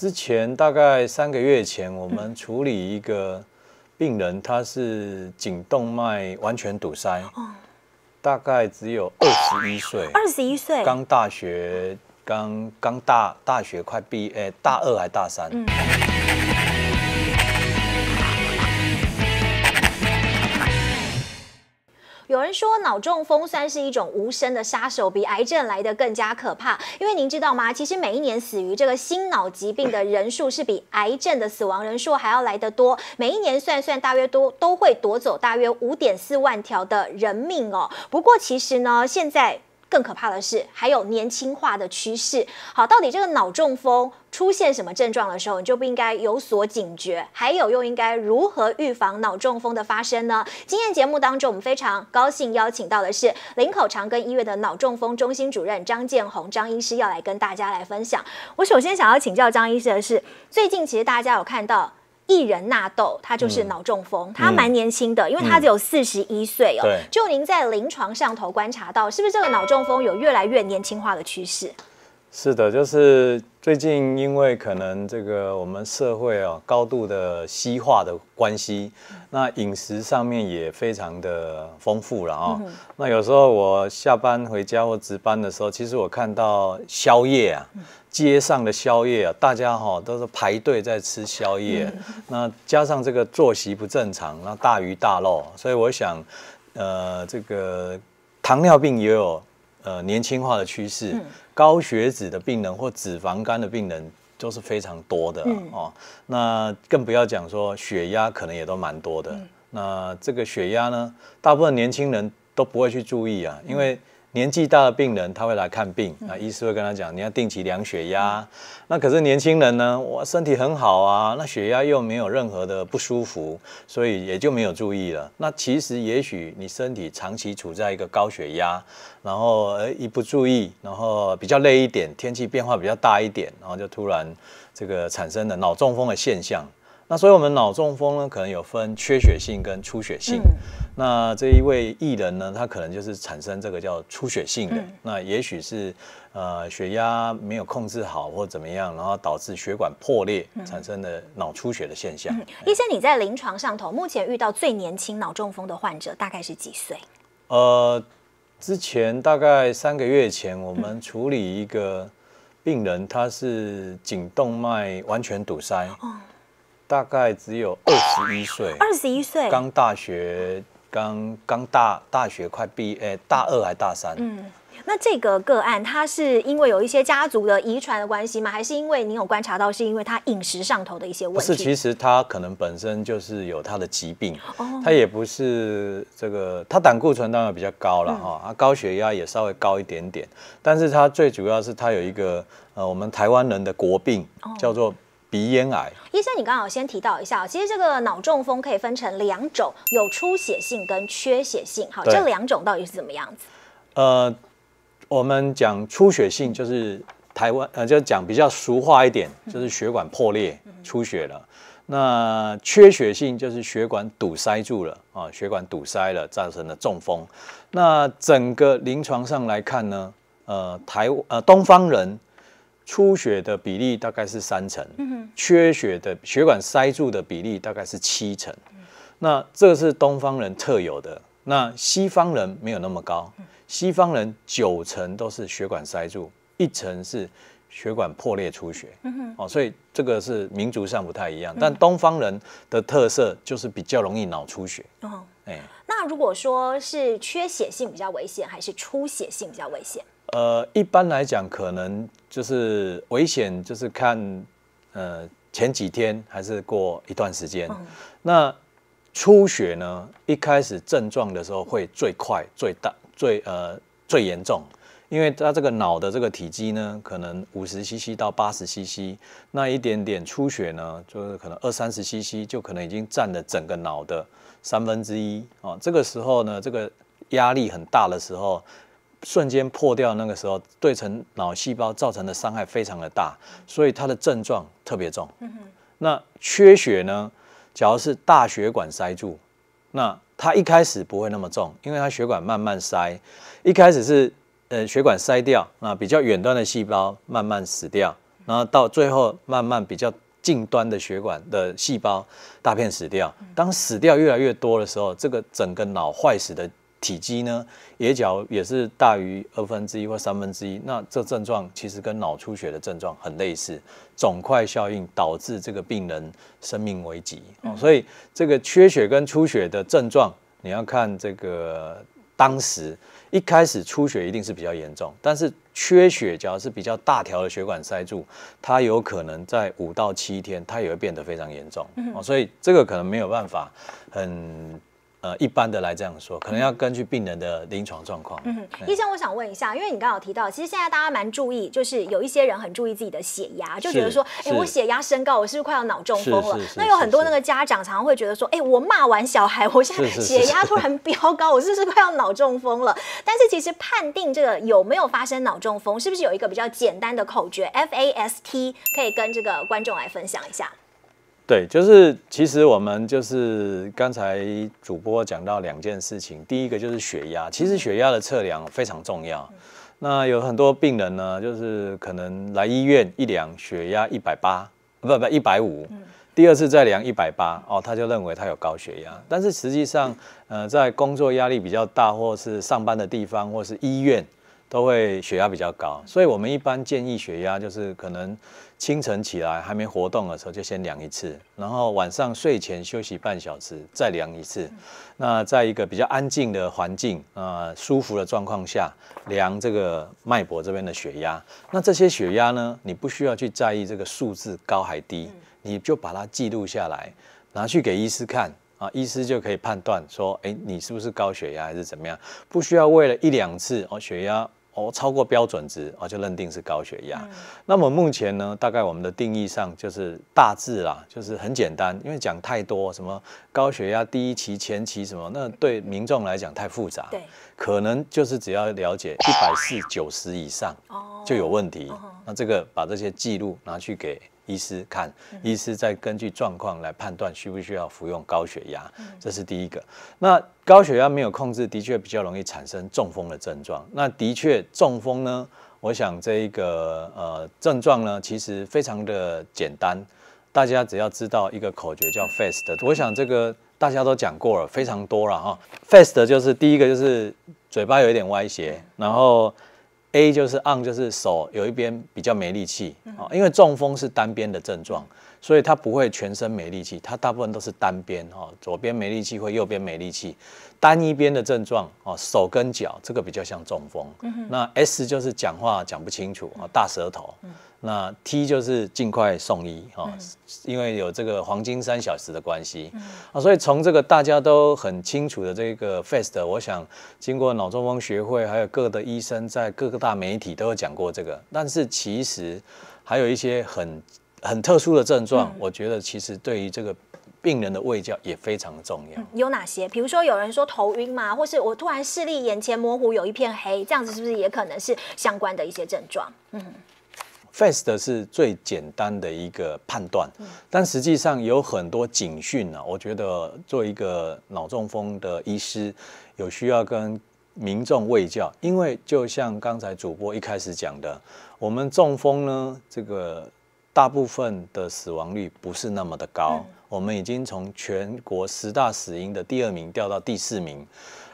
之前大概三个月前，我们处理一个病人，他是颈动脉完全堵塞，大概只有二十一岁，二十一岁，刚大学，刚刚大大学快毕业，大二还大三。有人说脑中风算是一种无声的杀手，比癌症来的更加可怕。因为您知道吗？其实每一年死于这个心脑疾病的人数是比癌症的死亡人数还要来得多。每一年算算，大约都都会夺走大约五点四万条的人命哦。不过其实呢，现在。更可怕的是，还有年轻化的趋势。好，到底这个脑中风出现什么症状的时候，你就不应该有所警觉？还有，又应该如何预防脑中风的发生呢？今天节目当中，我们非常高兴邀请到的是林口长庚医院的脑中风中心主任张建宏张医师，要来跟大家来分享。我首先想要请教张医师的是，最近其实大家有看到。艺人纳豆，他就是脑中风，他蛮年轻的，因为他只有四十一岁哦。就您在临床上头观察到，是不是这个脑中风有越来越年轻化的趋势？是的，就是最近因为可能这个我们社会啊高度的西化的关系，那饮食上面也非常的丰富了啊。那有时候我下班回家或值班的时候，其实我看到宵夜啊。街上的宵夜啊，大家哈都是排队在吃宵夜，那加上这个作息不正常，那大鱼大肉，所以我想，呃，这个糖尿病也有呃年轻化的趋势，高血脂的病人或脂肪肝的病人都是非常多的哦。那更不要讲说血压可能也都蛮多的。那这个血压呢，大部分年轻人都不会去注意啊，因为。年纪大的病人他会来看病，那医师会跟他讲，你要定期量血压。那可是年轻人呢，我身体很好啊，那血压又没有任何的不舒服，所以也就没有注意了。那其实也许你身体长期处在一个高血压，然后呃一不注意，然后比较累一点，天气变化比较大一点，然后就突然这个产生了脑中风的现象。那所以我们脑中风呢，可能有分缺血性跟出血性。那这一位艺人呢，他可能就是产生这个叫出血性的。那也许是呃血压没有控制好或怎么样，然后导致血管破裂，产生的脑出血的现象。医生，你在临床上头目前遇到最年轻脑中风的患者大概是几岁？呃，之前大概三个月前，我们处理一个病人，他是颈动脉完全堵塞。大概只有二十一岁，二十一岁，刚大学，刚刚大大学快毕业，大二还大三。嗯，那这个个案，他是因为有一些家族的遗传的关系吗？还是因为你有观察到，是因为他饮食上头的一些问题？不是，其实他可能本身就是有他的疾病，哦，他也不是这个，他胆固醇当然比较高了哈，他高血压也稍微高一点点，但是他最主要是他有一个呃，我们台湾人的国病，叫做。鼻咽癌，医生，你刚好先提到一下，其实这个脑中风可以分成两种，有出血性跟缺血性。好，这两种到底是怎么样子？呃，我们讲出血性就是台湾呃，就讲比较俗话一点，就是血管破裂出血了。那缺血性就是血管堵塞住了啊，血管堵塞了造成了中风。那整个临床上来看呢，呃，台呃东方人。出血的比例大概是三成，缺血的血管塞住的比例大概是七成。那这是东方人特有的，那西方人没有那么高。西方人九成都是血管塞住，一成是血管破裂出血。哦，所以这个是民族上不太一样。但东方人的特色就是比较容易脑出血。哦，哎，那如果说是缺血性比较危险，还是出血性比较危险？呃，一般来讲，可能就是危险，就是看呃前几天还是过一段时间。那出血呢，一开始症状的时候会最快、最大、最呃最严重，因为它这个脑的这个体积呢，可能五十 CC 到八十 CC，那一点点出血呢，就是可能二三十 CC 就可能已经占了整个脑的三分之一啊。这个时候呢，这个压力很大的时候。瞬间破掉，那个时候对成脑细胞造成的伤害非常的大，所以它的症状特别重。那缺血呢？假如是大血管塞住，那它一开始不会那么重，因为它血管慢慢塞，一开始是呃血管塞掉，那比较远端的细胞慢慢死掉，然后到最后慢慢比较近端的血管的细胞大片死掉。当死掉越来越多的时候，这个整个脑坏死的体积呢，也角也是大于二分之一或三分之一。那这症状其实跟脑出血的症状很类似，肿块效应导致这个病人生命危急。哦，所以这个缺血跟出血的症状，你要看这个当时。一开始出血一定是比较严重，但是缺血，假如是比较大条的血管塞住，它有可能在五到七天，它也会变得非常严重。哦，所以这个可能没有办法很。呃，一般的来这样说，可能要根据病人的临床状况。嗯，医生，我想问一下，因为你刚刚有提到，其实现在大家蛮注意，就是有一些人很注意自己的血压，就觉得说，哎，我血压升高，我是不是快要脑中风了？那有很多那个家长常常会觉得说，哎，我骂完小孩，我现在血压突然飙高，我是不是快要脑中风了？但是其实判定这个有没有发生脑中风，是不是有一个比较简单的口诀 FAST，可以跟这个观众来分享一下？对，就是其实我们就是刚才主播讲到两件事情，第一个就是血压，其实血压的测量非常重要。那有很多病人呢，就是可能来医院一量血压一百八，不不一百五，第二次再量一百八，哦，他就认为他有高血压。但是实际上，呃，在工作压力比较大，或是上班的地方，或是医院，都会血压比较高。所以我们一般建议血压就是可能。清晨起来还没活动的时候就先量一次，然后晚上睡前休息半小时再量一次。那在一个比较安静的环境啊，舒服的状况下量这个脉搏这边的血压。那这些血压呢，你不需要去在意这个数字高还低，你就把它记录下来，拿去给医师看啊，医师就可以判断说，哎，你是不是高血压还是怎么样？不需要为了一两次哦血压。哦，超过标准值哦，就认定是高血压。那么目前呢，大概我们的定义上就是大致啦，就是很简单，因为讲太多什么高血压第一期、前期什么，那对民众来讲太复杂。对，可能就是只要了解一百四九十以上就有问题。那这个把这些记录拿去给。医师看，医师再根据状况来判断需不需要服用高血压，这是第一个。那高血压没有控制，的确比较容易产生中风的症状。那的确中风呢，我想这一个呃症状呢，其实非常的简单，大家只要知道一个口诀叫 FAST，我想这个大家都讲过了，非常多了哈。FAST 就是第一个就是嘴巴有一点歪斜，然后。A 就是 on，就是手有一边比较没力气啊，因为中风是单边的症状，所以它不会全身没力气，它大部分都是单边哈，左边没力气或右边没力气，单一边的症状哦，手跟脚这个比较像中风。那 S 就是讲话讲不清楚啊，大舌头。那 T 就是尽快送医哈，因为有这个黄金三小时的关系啊，所以从这个大家都很清楚的这个 FAST，我想经过脑中风学会还有各的医生在各个大媒体都有讲过这个，但是其实还有一些很很特殊的症状，我觉得其实对于这个病人的胃教也非常重要。有哪些？比如说有人说头晕嘛，或是我突然视力眼前模糊有一片黑，这样子是不是也可能是相关的一些症状？嗯。FAST 是最简单的一个判断，但实际上有很多警讯呢。我觉得做一个脑中风的医师，有需要跟民众卫教，因为就像刚才主播一开始讲的，我们中风呢，这个大部分的死亡率不是那么的高，我们已经从全国十大死因的第二名掉到第四名。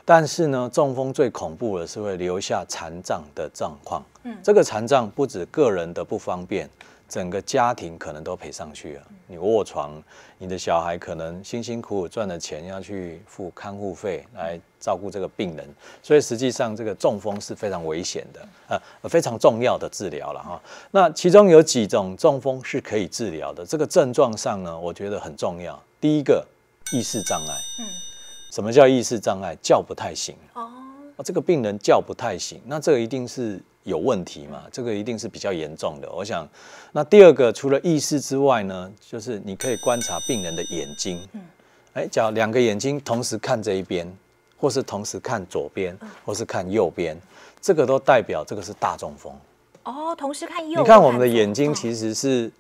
但是呢，中风最恐怖的是会留下残障的状况。嗯，这个残障不止个人的不方便，整个家庭可能都赔上去了。你卧床，你的小孩可能辛辛苦苦赚的钱要去付看护费来照顾这个病人。所以实际上，这个中风是非常危险的，呃，非常重要的治疗了哈。那其中有几种中风是可以治疗的，这个症状上呢，我觉得很重要。第一个，意识障碍。嗯。什么叫意识障碍？叫不太醒哦，这个病人叫不太醒，那这个一定是有问题嘛？这个一定是比较严重的。我想，那第二个除了意识之外呢，就是你可以观察病人的眼睛，嗯，哎，叫两个眼睛同时看这一边，或是同时看左边，或是看右边，这个都代表这个是大中风。哦，同时看右，你看我们的眼睛其实是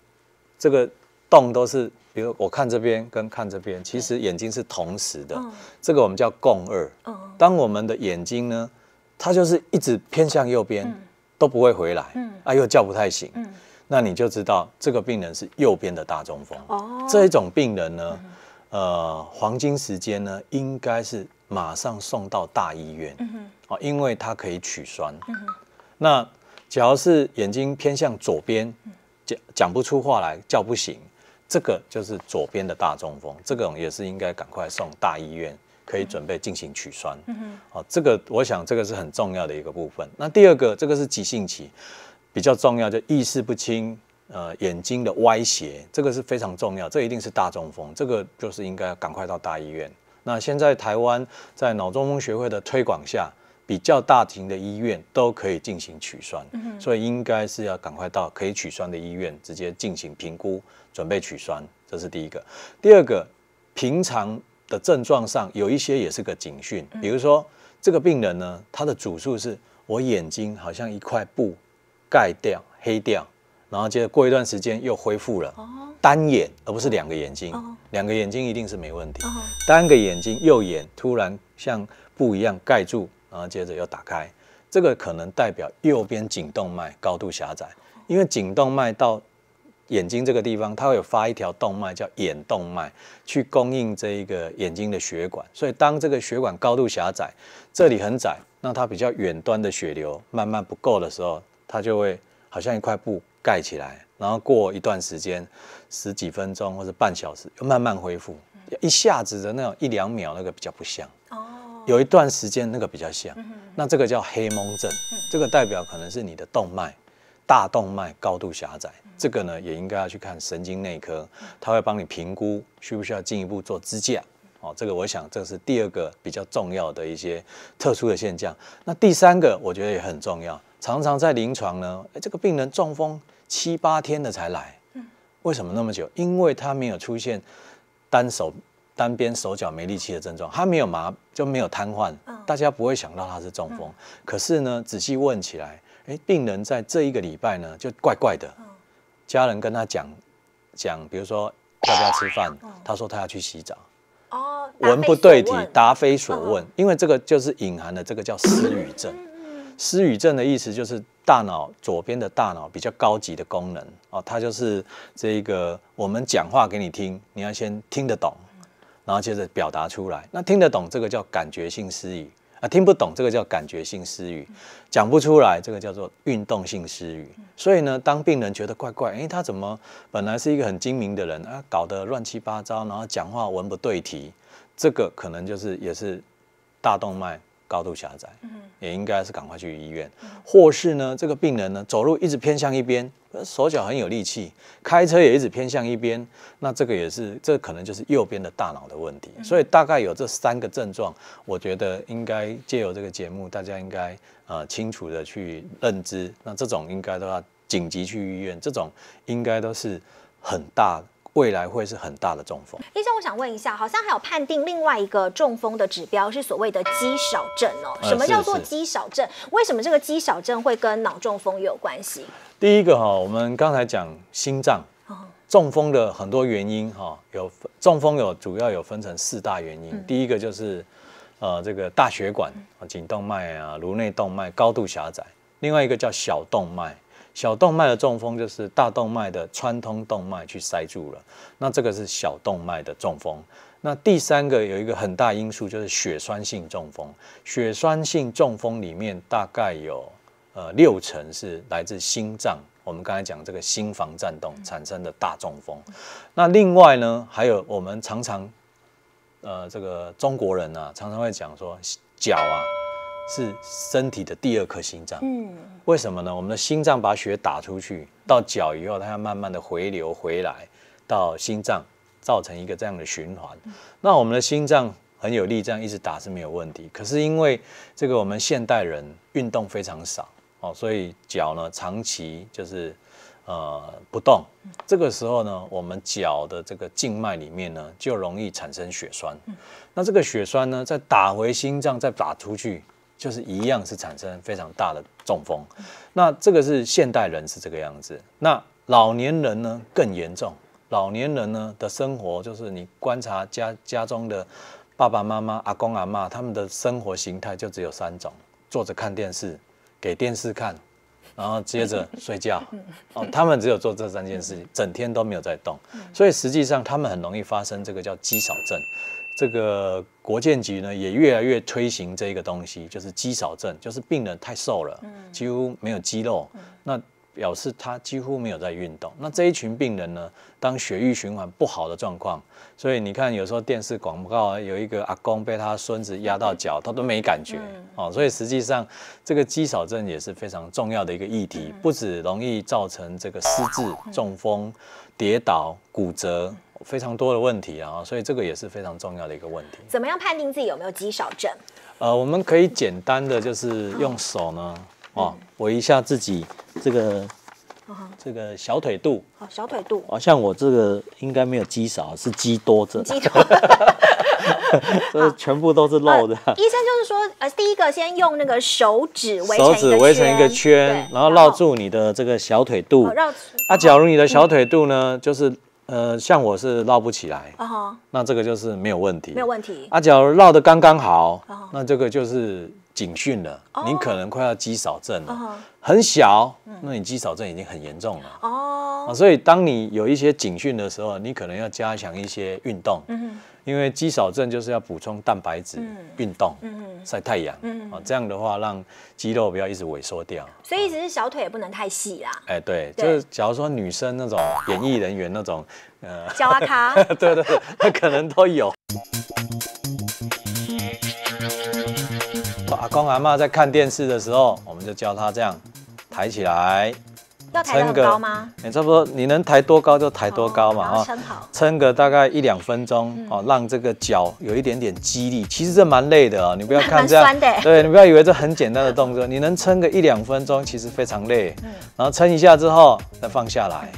这个洞都是。比如我看这边跟看这边，其实眼睛是同时的，这个我们叫共二。当我们的眼睛呢，它就是一直偏向右边，都不会回来，嗯啊又叫不太醒。那你就知道这个病人是右边的大中风。哦，这一种病人呢，呃，黄金时间呢，应该是马上送到大医院。嗯哼，哦，因为它可以取栓。嗯哼，那假如是眼睛偏向左边，讲讲不出话来，叫不醒，这个就是左边的大中风，这种也是应该赶快送大医院。可以准备进行取栓，好，这个我想这个是很重要的一个部分。那第二个，这个是急性期，比较重要，就意识不清，呃，眼睛的歪斜，这个是非常重要，这一定是大中风，这个就是应该赶快到大医院。那现在台湾在脑中风学会的推广下，比较大型的医院都可以进行取栓，所以应该是要赶快到可以取栓的医院直接进行评估，准备取栓，这是第一个。第二个，平常。的症状上有一些也是个警讯，比如说这个病人呢，他的主诉是我眼睛好像一块布盖掉黑掉，然后接着过一段时间又恢复了，单眼而不是两个眼睛，两个眼睛一定是没问题，单个眼睛右眼突然像布一样盖住，然后接着又打开，这个可能代表右边颈动脉高度狭窄，因为颈动脉到眼睛这个地方，它会有发一条动脉叫眼动脉，去供应这一个眼睛的血管。所以当这个血管高度狭窄，这里很窄，那它比较远端的血流慢慢不够的时候，它就会好像一块布盖起来，然后过一段时间，十几分钟或者半小时慢慢恢复。一下子的那种一两秒那个比较不像哦，有一段时间那个比较像。那这个叫黑蒙症，这个代表可能是你的动脉。大动脉高度狭窄，这个呢也应该要去看神经内科，他会帮你评估需不需要进一步做支架。哦，这个我想这是第二个比较重要的一些特殊的现象。那第三个我觉得也很重要，常常在临床呢，哎，这个病人中风七八天的才来，为什么那么久？因为他没有出现单手单边手脚没力气的症状，他没有麻就没有瘫痪，大家不会想到他是中风。可是呢，仔细问起来。哎，病人在这一个礼拜呢，就怪怪的。家人跟他讲讲，比如说要不要吃饭，他说他要去洗澡。哦，文不对题，答非所问。因为这个就是隐含的，这个叫失语症。失语症的意思就是大脑左边的大脑比较高级的功能哦，它就是这个我们讲话给你听，你要先听得懂，然后接着表达出来。那听得懂这个叫感觉性失语。啊，听不懂这个叫感觉性失语，讲不出来这个叫做运动性失语。所以呢，当病人觉得怪怪，哎，他怎么本来是一个很精明的人啊，搞得乱七八糟，然后讲话文不对题，这个可能就是也是大动脉。高度狭窄，嗯，也应该是赶快去医院，或是呢，这个病人呢走路一直偏向一边，手脚很有力气，开车也一直偏向一边，那这个也是，这可能就是右边的大脑的问题。所以大概有这三个症状，我觉得应该借由这个节目，大家应该呃清楚的去认知，那这种应该都要紧急去医院，这种应该都是很大。未来会是很大的中风。医生，我想问一下，好像还有判定另外一个中风的指标是所谓的肌少症哦。什么叫做肌少症？为什么这个肌少症会跟脑中风有关系？第一个哈，我们刚才讲心脏中风的很多原因哈，有中风有主要有分成四大原因。第一个就是呃这个大血管啊，颈动脉啊，颅内动脉高度狭窄。另外一个叫小动脉。小动脉的中风就是大动脉的穿通动脉去塞住了，那这个是小动脉的中风。那第三个有一个很大因素就是血栓性中风，血栓性中风里面大概有呃六成是来自心脏，我们刚才讲这个心房颤动产生的大中风。那另外呢，还有我们常常呃这个中国人啊，常常会讲说脚啊。是身体的第二颗心脏。嗯，为什么呢？我们的心脏把血打出去到脚以后，它要慢慢的回流回来到心脏，造成一个这样的循环。那我们的心脏很有力，这样一直打是没有问题。可是因为这个我们现代人运动非常少哦，所以脚呢长期就是呃不动。这个时候呢，我们脚的这个静脉里面呢就容易产生血栓。那这个血栓呢再打回心脏，再打出去。就是一样是产生非常大的中风，那这个是现代人是这个样子，那老年人呢更严重。老年人呢的生活就是你观察家家中的爸爸妈妈、阿公阿妈，他们的生活形态就只有三种：坐着看电视，给电视看，然后接着睡觉，哦，他们只有做这三件事情，整天都没有在动，所以实际上他们很容易发生这个叫肌少症。这个国建局呢也越来越推行这个东西，就是肌少症，就是病人太瘦了，几乎没有肌肉，那表示他几乎没有在运动。那这一群病人呢，当血液循环不好的状况，所以你看有时候电视广告有一个阿公被他孙子压到脚，他都没感觉哦。所以实际上这个肌少症也是非常重要的一个议题，不止容易造成这个失智、中风、跌倒、骨折。非常多的问题啊，所以这个也是非常重要的一个问题。怎么样判定自己有没有肌少症？呃，我们可以简单的就是用手呢，哦，我一下自己这个这个小腿肚。哦，小腿肚。哦，像我这个应该没有肌少，是肌多症。肌多。这全部都是肉的。医生就是说，呃，第一个先用那个手指围手指围成一个圈，然后绕住你的这个小腿肚。绕。啊，假如你的小腿肚呢，就是。呃，像我是绕不起来，那这个就是没有问题，没有问题。啊，假如绕的刚刚好，那这个就是警讯了，你可能快要肌少症了，很小，那你肌少症已经很严重了。哦，所以当你有一些警讯的时候，你可能要加强一些运动。因为肌少症就是要补充蛋白质、运动、晒太阳。啊，这样的话让肌肉不要一直萎缩掉。所以意思是小腿也不能太细啦。哎，对，就是假如说女生那种演艺人员那种，呃，脚阿卡，对对对，那可能都有。阿公阿妈在看电视的时候，我们就教他这样抬起来。要抬很高吗？你差不多，你能抬多高就抬多高嘛，啊。撑好，撑个大概一两分钟哦，让这个脚有一点点肌力。其实这蛮累的哦，你不要看这 样，对你不要以为这很简单的动作，你能撑个一两分钟，其实非常累。嗯，然后撑一下之后再放下来，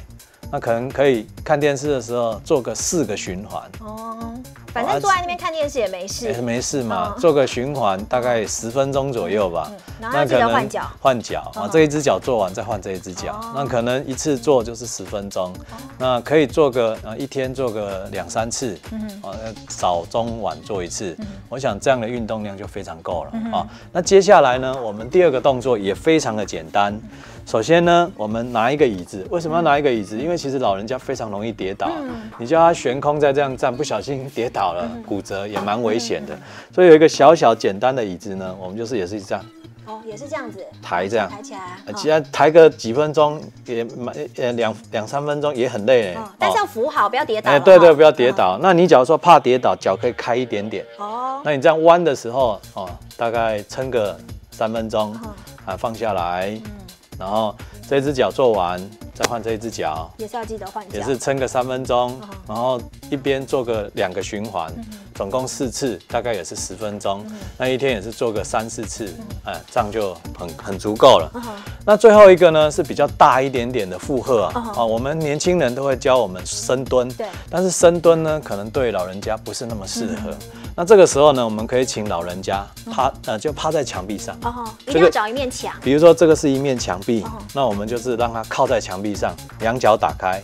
那可能可以看电视的时候做个四个循环。哦。反正坐在那边看电视也没事，没事嘛，做个循环大概十分钟左右吧。那可能换脚，换脚啊，这一只脚做完再换这一只脚，那可能一次做就是十分钟。那可以做个啊一天做个两三次，啊早中晚做一次，我想这样的运动量就非常够了啊。那接下来呢，我们第二个动作也非常的简单。首先呢，我们拿一个椅子，为什么要拿一个椅子？因为其实老人家非常容易跌倒，你叫他悬空在这样站，不小心跌倒了，骨折也蛮危险的。所以有一个小小简单的椅子呢，我们就是也是这样，哦，也是这样子。抬这样。抬起来，其实抬个几分钟也蛮呃两两三分钟也很累。嘞，但是要扶好，不要跌倒。哎，对对，不要跌倒。那你假如说怕跌倒，脚可以开一点点，哦，那你这样弯的时候哦，大概撑个三分钟啊，放下来。然后这只脚做完，再换这一只脚，也是要记得换也是撑个三分钟，然后一边做个两个循环，总共四次，大概也是十分钟。那一天也是做个三四次，哎，这样就很很足够了。那最后一个呢是比较大一点点的负荷啊，啊，我们年轻人都会教我们深蹲，对，但是深蹲呢可能对老人家不是那么适合。那这个时候呢，我们可以请老人家趴，呃，就趴在墙壁上。哦，一定要找一面墙。比如说这个是一面墙壁，那我们就是让他靠在墙壁上，两脚打开。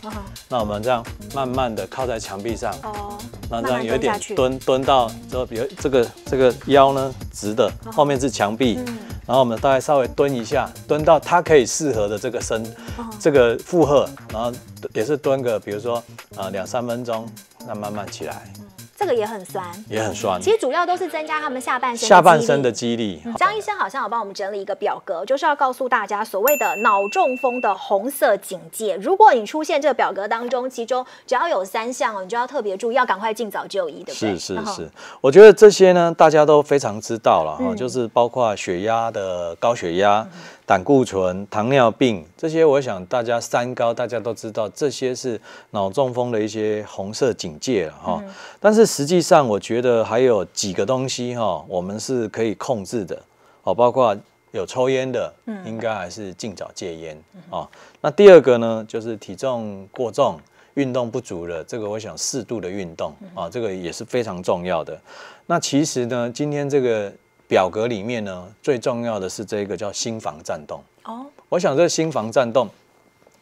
那我们这样慢慢的靠在墙壁上。哦。那这样有一点蹲蹲到之后，比如这个这个腰呢直的，后面是墙壁。嗯。然后我们大概稍微蹲一下，蹲到他可以适合的这个身，这个负荷，然后也是蹲个，比如说啊两三分钟，那慢慢起来。这个也很酸，也很酸。其实主要都是增加他们下半身下半身的肌力。张医生好像有帮我们整理一个表格，就是要告诉大家所谓的脑中风的红色警戒。如果你出现这个表格当中，其中只要有三项，你就要特别注意，要赶快尽早就医，对不对？是是是，我觉得这些呢，大家都非常知道了哈，就是包括血压的高血压。胆固醇、糖尿病这些，我想大家三高大家都知道，这些是脑中风的一些红色警戒了哈。但是实际上，我觉得还有几个东西哈，我们是可以控制的哦，包括有抽烟的，应该还是尽早戒烟啊。那第二个呢，就是体重过重、运动不足的，这个我想适度的运动啊，这个也是非常重要的。那其实呢，今天这个。表格里面呢，最重要的是这个叫心房颤动。哦，我想这心房颤动，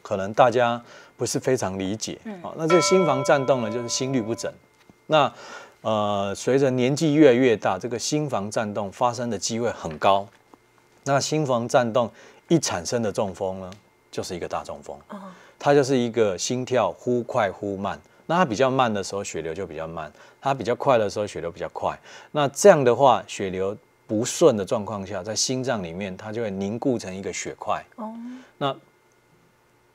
可能大家不是非常理解。嗯，那这心房颤动呢，就是心律不整。那呃，随着年纪越来越大，这个心房颤动发生的机会很高。那心房颤动一产生的中风呢，就是一个大中风。它就是一个心跳忽快忽慢。那它比较慢的时候，血流就比较慢；它比较快的时候，血流比较快。那这样的话，血流不顺的状况下，在心脏里面，它就会凝固成一个血块。哦。那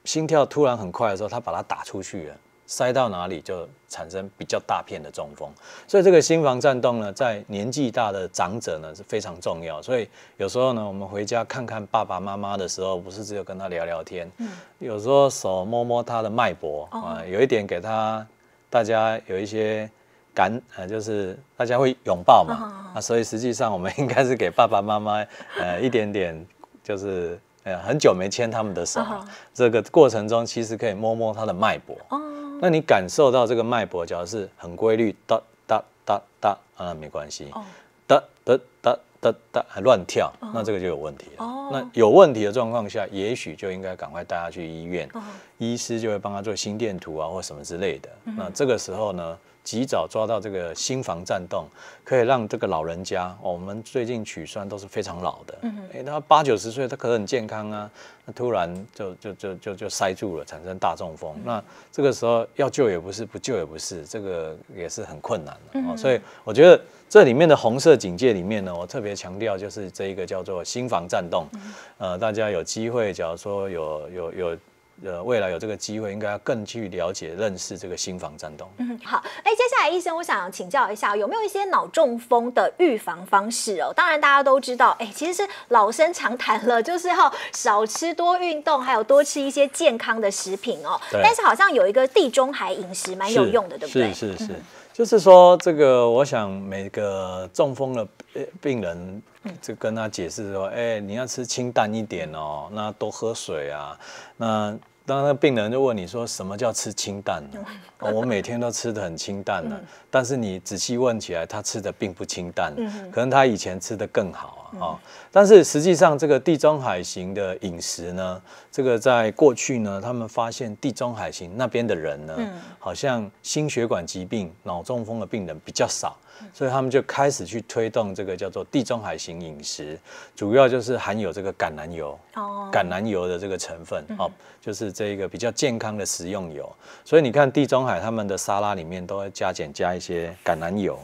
心跳突然很快的时候，它把它打出去了。塞到哪里就产生比较大片的中风，所以这个心房颤动呢，在年纪大的长者呢是非常重要。所以有时候呢，我们回家看看爸爸妈妈的时候，不是只有跟他聊聊天，嗯，有时候手摸摸他的脉搏啊，有一点给他，大家有一些感，呃，就是大家会拥抱嘛，啊，所以实际上我们 应该是给爸爸妈妈，呃，一点点，就是呃，很久没牵他们的手，这个过程中其实可以摸摸他的脉搏。那你感受到这个脉搏，假如是很规律，哒哒哒哒啊，没关系，哒哒哒哒哒还乱跳，那这个就有问题了。那有问题的状况下，也许就应该赶快带他去医院，医师就会帮他做心电图啊或什么之类的。那这个时候呢？及早抓到这个心房颤动，可以让这个老人家，我们最近取栓都是非常老的，哎，他八九十岁，他可能很健康啊，那突然就就就就就塞住了，产生大中风，那这个时候要救也不是，不救也不是，这个也是很困难的啊。所以我觉得这里面的红色警戒里面呢，我特别强调就是这一个叫做心房颤动，呃，大家有机会，假如说有有有。呃，未来有这个机会，应该要更去了解、认识这个心房颤动。嗯，好。哎，接下来医生，我想请教一下，有没有一些脑中风的预防方式哦？当然，大家都知道，哎，其实是老生常谈了，就是要少吃、多运动，还有多吃一些健康的食品哦。但是好像有一个地中海饮食蛮有用的，对不对？是是是，就是说这个，我想每个中风的病人，就跟他解释说，哎，你要吃清淡一点哦，那多喝水啊，那。当那病人就问你说什么叫吃清淡呢？我每天都吃的很清淡的，但是你仔细问起来，他吃的并不清淡，可能他以前吃的更好啊。啊，但是实际上这个地中海型的饮食呢，这个在过去呢，他们发现地中海型那边的人呢，好像心血管疾病、脑中风的病人比较少。所以他们就开始去推动这个叫做地中海型饮食，主要就是含有这个橄榄油，哦，橄榄油的这个成分，哦，就是这个比较健康的食用油。所以你看地中海他们的沙拉里面都会加减加一些橄榄油。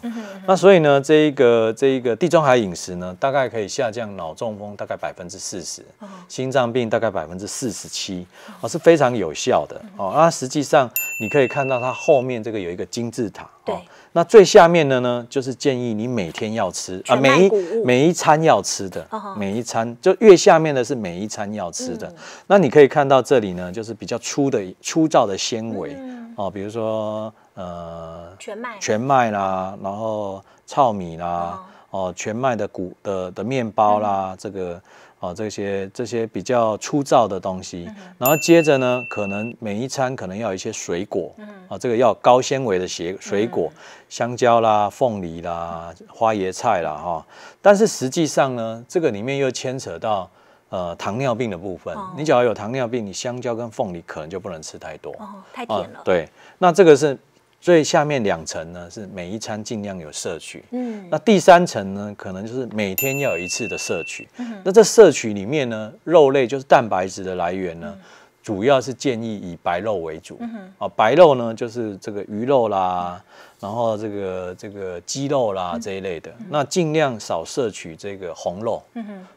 那所以呢，这一个这一个地中海饮食呢，大概可以下降脑中风大概百分之四十，心脏病大概百分之四十七，哦，是非常有效的。哦，那实际上你可以看到它后面这个有一个金字塔，对。那最下面的呢，就是建议你每天要吃啊，每一每一餐要吃的，每一餐就越下面的是每一餐要吃的。那你可以看到这里呢，就是比较粗的粗糙的纤维哦，比如说呃全麦。全麦啦，然后糙米啦，哦全麦的谷的的面包啦，这个。哦，这些这些比较粗糙的东西，然后接着呢，可能每一餐可能要有一些水果，嗯啊，这个要高纤维的水水果，香蕉啦、凤梨啦、花椰菜啦，哈。但是实际上呢，这个里面又牵扯到呃糖尿病的部分。你只要有糖尿病，你香蕉跟凤梨可能就不能吃太多，哦，太甜了。对，那这个是。所以下面两层呢是每一餐尽量有摄取，嗯，那第三层呢可能就是每天要有一次的摄取，嗯，那这摄取里面呢，肉类就是蛋白质的来源呢。主要是建议以白肉为主，啊，白肉呢就是这个鱼肉啦，然后这个这个鸡肉啦这一类的，那尽量少摄取这个红肉，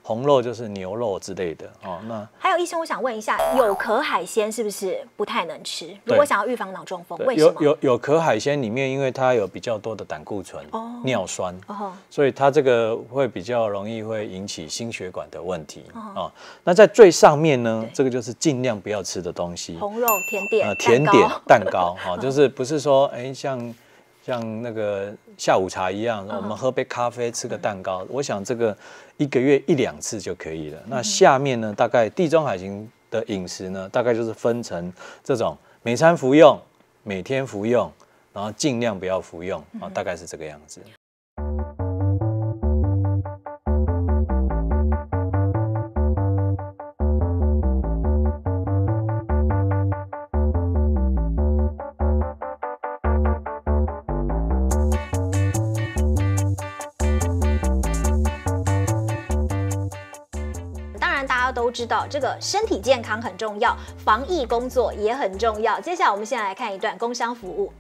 红肉就是牛肉之类的哦。那还有医生，我想问一下，有壳海鲜是不是不太能吃？如果想要预防脑中风，为什么？有有有壳海鲜里面，因为它有比较多的胆固醇、尿酸，所以它这个会比较容易会引起心血管的问题啊。那在最上面呢，这个就是尽量不要。要吃的东西，红肉、甜点、呃，甜点、蛋糕，哈，就是不是说，哎，像像那个下午茶一样，我们喝杯咖啡，吃个蛋糕，我想这个一个月一两次就可以了。那下面呢，大概地中海型的饮食呢，大概就是分成这种每餐服用、每天服用，然后尽量不要服用啊，大概是这个样子。都知道这个身体健康很重要防疫工作也很重要。接下来我们先来看一段工商服务。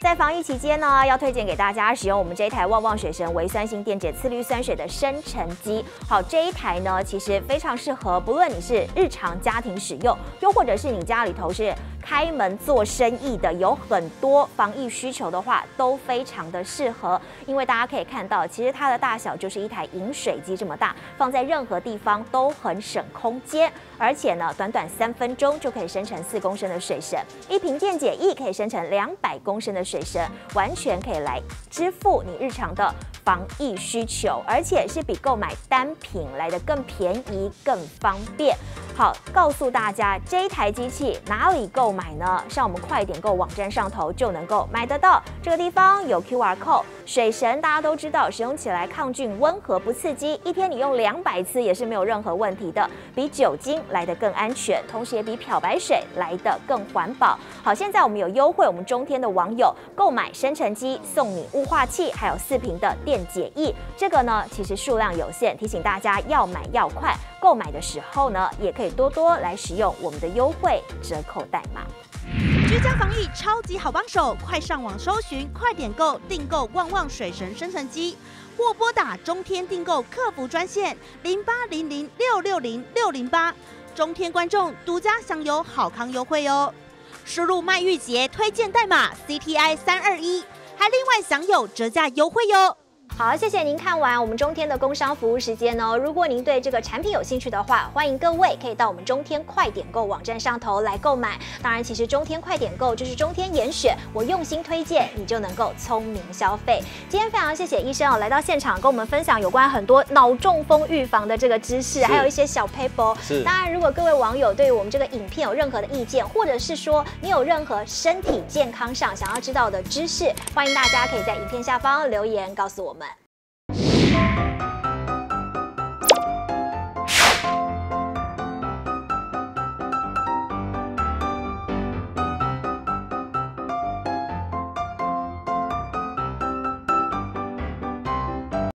在防疫期间呢要推荐给大家使用我们这一台旺旺水神维酸性电解次氯酸水的生成机。好这一台呢其实非常适合不论你是日常家庭使用又或者是你家里头是开门做生意的有很多防疫需求的话，都非常的适合。因为大家可以看到，其实它的大小就是一台饮水机这么大，放在任何地方都很省空间。而且呢，短短三分钟就可以生成四公升的水神，一瓶电解液可以生成两百公升的水神，完全可以来支付你日常的防疫需求，而且是比购买单品来的更便宜、更方便。好，告诉大家这一台机器哪里购买呢？像我们快点购网站上头就能够买得到。这个地方有 QR code，水神大家都知道，使用起来抗菌、温和、不刺激，一天你用两百次也是没有任何问题的，比酒精来的更安全，同时也比漂白水来的更环保。好，现在我们有优惠，我们中天的网友购买生成机送你雾化器，还有四瓶的电解液。这个呢，其实数量有限，提醒大家要买要快。购买的时候呢，也可以多多来使用我们的优惠折扣代码。居家防疫超级好帮手，快上网搜寻，快点购订购旺旺水神生存机，或拨打中天订购客服专线零八零零六六零六零八，中天观众独家享有好康优惠哦。输入麦玉洁推荐代码 C T I 三二一，还另外享有折价优惠哟。好，谢谢您看完我们中天的工商服务时间哦。如果您对这个产品有兴趣的话，欢迎各位可以到我们中天快点购网站上头来购买。当然，其实中天快点购就是中天严选，我用心推荐，你就能够聪明消费。今天非常谢谢医生哦，来到现场跟我们分享有关很多脑中风预防的这个知识，还有一些小 paper。是。当然，如果各位网友对于我们这个影片有任何的意见，或者是说你有任何身体健康上想要知道的知识，欢迎大家可以在影片下方留言告诉我。